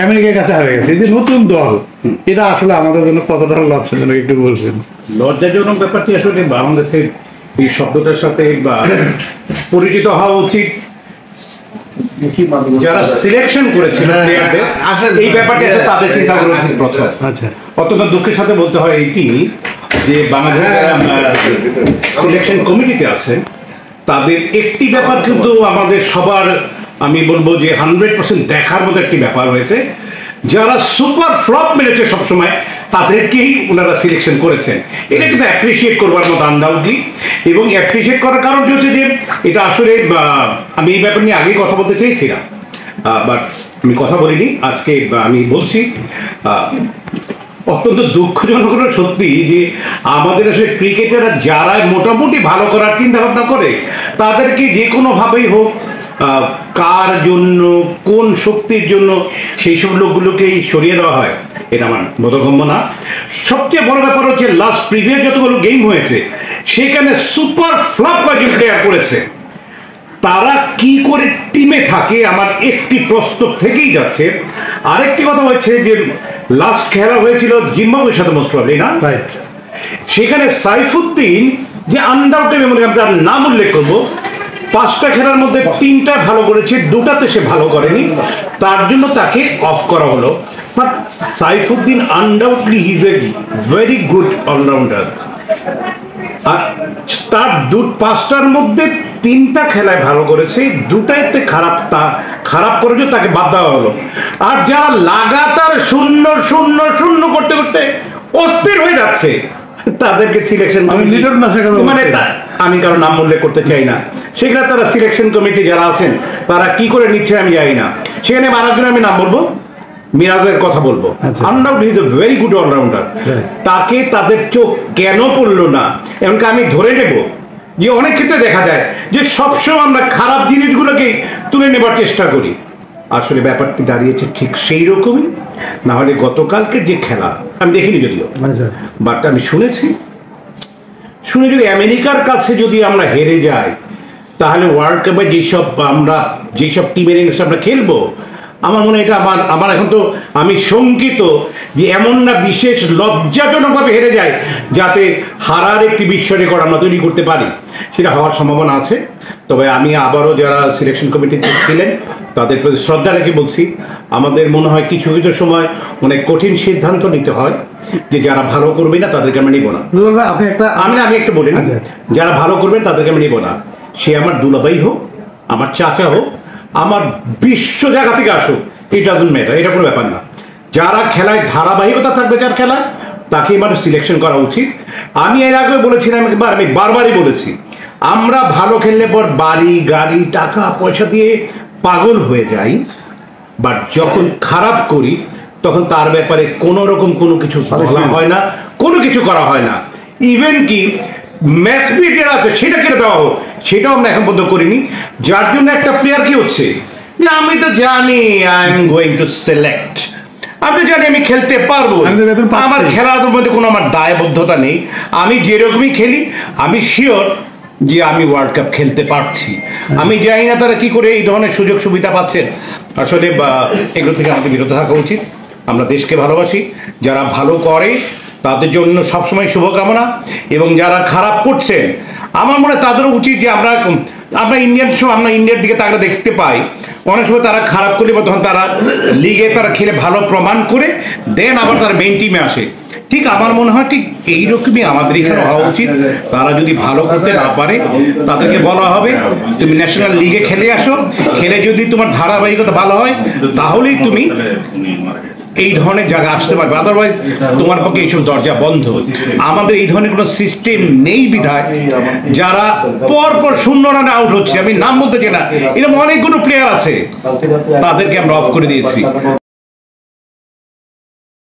আমেরিকার কাছে হারে গেছে। এই যে নতুন দল এটা আসলে আমাদের জন্য কতটা লজ্জাজনক একটু বলবেন? লজ্জাজনক ব্যাপারটি আসলে বাংলাদেশের এই শব্দটার সাথে বা পরিচিত হওয়া উচিত। যারা সিলেকশন করেছিল হ্যাঁ, আসলে- এই ব্যাপারটা তাদের চিন্তা করা উচিত প্রথম। আচ্ছা। অত্যন্ত দুঃখের সাথে বলতে হয় এইটি যে বাংলাদেশের সিলেকশন কমিটিতে আছে তাদের একটি ব্যাপার কিন্তু আমাদের সবার আমি বলব যে হান্ড্রেড পার্সেন্ট দেখার মতো একটি ব্যাপার হয়েছে যারা সুপার ফ্লপ মেরেছে সবসময়, তাদেরকেই ওনারা সিলেকশন করেছেন। এটা কিন্তু অ্যাপ্রিসিয়েট করবার মতো আন্ডাউটলি এবং অ্যাপ্রিসিয়েট করার কারণটি হচ্ছে যে, এটা আসলে আমি এই ব্যাপার নিয়ে আগেই কথা বলতে চেয়েছিলাম। বাট আমি কথা বলিনি। আজকে আমি বলছি অত্যন্ত দুঃখজনক হলো সত্যি যে, আমাদের আসলে ক্রিকেটাররা যারা মোটামুটি ভালো করার চিন্তা ভাবনা করে, তাদেরকে যে কোনোভাবেই হোক কার জন্য কোন শক্তির জন্য সেই সব লোকগুলোকেই সরিয়ে দেওয়া হয় এটা আমার বোধগম্য না। সবচেয়ে বড় ব্যাপার হচ্ছে লাস্ট প্রিভিয়াস যতগুলো গেম হয়েছে সেখানে সুপার ফ্লপ কয়েকজন প্লেয়ার করেছে। তারা কি করে টিমে থাকে আমার একটি প্রশ্ন থেকেই যাচ্ছে। আরেকটি কথা হচ্ছে যে লাস্ট খেলা হয়েছিল জিম্বাবুয়ের সাথে মোস্ট প্রবলি না? রাইট সেখানে সাইফুদ্দিন যে আন্ডাউটে মেমোরি আমি তার নাম উল্লেখ করব পাঁচটা খেলার মধ্যে তিনটা ভালো করেছে, দুটাতে সে ভালো করেনি। তার জন্য তাকে অফ করা হলো। But Saifuddin undoubtedly is a very good allrounder আর তার দু, পাঁচটার মধ্যে তিনটা খেলায় ভালো করেছে দুটাইতে খারাপ তা, খারাপ করেছে, তাকে বাদ দেওয়া হলো। আর যারা লাগাতার শূন্য শূন্য শূন্য করতে করতে অস্থির হয়ে যাচ্ছে তাদেরকে সিলেকশন আমি লিটন দাসের কথা মানে আমি কারও নাম উল্লেখ করতে চাই না। সেখানে তারা সিলেকশন কমিটি যারা আছেন তারা কি করে নিচ্ছে আমি জানি না। সেখানে আরেকজন আমি নাম বলব মিরাজের কথা বলব। Undoubtedly is a very good allrounder তাকে তাদের চোখ কেন পড়ল না? এমনকি আমি ধরে নেব যে অনেক ক্ষেত্রে দেখা যায় যে সবসময় আমরা খারাপ জিনিসগুলোকে তুলে নেবার চেষ্টা করি। আসলে ব্যাপারটি দাঁড়িয়েছে ঠিক সেই রকমই না হলে গতকালকের যে খেলা আমি দেখিনি যদিও। আচ্ছা। বাট আমি শুনেছি। শুনে যদি আমেরিকার কাছে যদি আমরা হেরে যাই তাহলে ওয়ার্ল্ড কাপে যেসব আমরা যেসব টিমের এগেন্সে আমরা খেলব আমার মনে হয় এটা আমার আমার এখন তো আমি শঙ্কিত যে এমন না বিশেষ লজ্জাজনকভাবে হেরে যায় যাতে হারার একটি বিশ্ব রেকর্ড আমরা তৈরি করতে পারি। সেটা হওয়ার সম্ভাবনা আছে। তবে আমি আবারও যারা সিলেকশন কমিটিতে ছিলেন তাদের প্রতি শ্রদ্ধা রেখে বলছি আমাদের মনে হয় কিছু কিছু সময় অনেক কঠিন সিদ্ধান্ত নিতে হয় যে যারা ভালো করবে না তাদেরকে আমি নিব না। আপনি একটা আমি না আমি একটু বলি না আচ্ছা। যারা ভালো করবেন তাদেরকে আমি নিব না। সে আমার দুলাভাই হোক আমার চাচা হোক আমার বিশ্ব জায়গা থেকে আসুক ইট ডাজন্ট ম্যাটার এটা কোনো ব্যাপার না। যারা খেলায় ধারাবাহিকতা থাকবে যার খেলায় তাকে এবার সিলেকশন করা উচিত। আমি এর আগে বলেছিলাম একবার আমি বারবারই বলেছি আমরা ভালো খেললে পর বাড়ি গাড়ি টাকা পয়সা দিয়ে পাগল হয়ে যাই বাট যখন খারাপ করি তখন তার ব্যাপারে কোনো রকম কোনো কিছু বলা হয় না কোনো কিছু করা হয় না। ইভেন কি ম্যাচ যেটা আছে সেটা কেটে দেওয়া হোক। সেটাও আমরা এখন পর্যন্ত করিনি। যার জন্য একটা প্লেয়ার কি হচ্ছে? যে আমি তো জানি I am going to select আমি তো জানি আমি খেলতে পারব আমার খেলার মধ্যে কোনো আমার দায়বদ্ধতা নেই। আমি যেরকমই খেলি আমি শিওর যে আমি ওয়ার্ল্ড কাপ খেলতে পারছি। আমি জানি না তারা কি করে এই ধরনের সুযোগ সুবিধা পাচ্ছেন। আসলে এগুলো থেকে আমাদের বিরত থাকা উচিত। আমরা দেশকে ভালোবাসি। যারা ভালো করে তাদের জন্য সবসময় শুভকামনা এবং যারা খারাপ করছেন, আমার মনে তাদেরও উচিত যে আমরা আমরা ইন্ডিয়ান শো আমরা ইন্ডিয়ার দিকে তারা দেখতে পাই। অনেক সময় তারা খারাপ করলে বা তখন তারা লিগে তারা খেলে ভালো প্রমাণ করে দেন আবার তারা মেইন টিমে আসে। ঠিক আমার মনে হয় ঠিক এইরকমই আমাদের এখানে হওয়া উচিত। তারা যদি ভালো করতে না পারে তাদেরকে বলা হবে তুমি ন্যাশনাল লিগে খেলে আসো খেলে যদি তোমার ধারাবাহিকতা ভালো হয় তাহলেই তুমি এই ধরনের জায়গা আসতে পারবে। আদারওয়াইজ তোমার পক্ষে এইসব দরজা বন্ধ। আমাদের এই ধরনের কোনো সিস্টেম নেই বিধায় যারা পর পর শূন্য রানে আউট হচ্ছে। আমি নাম বলতে চাই না। এরকম অনেকগুলো প্লেয়ার আছে। তাদেরকে আমরা অফ করে দিয়েছি।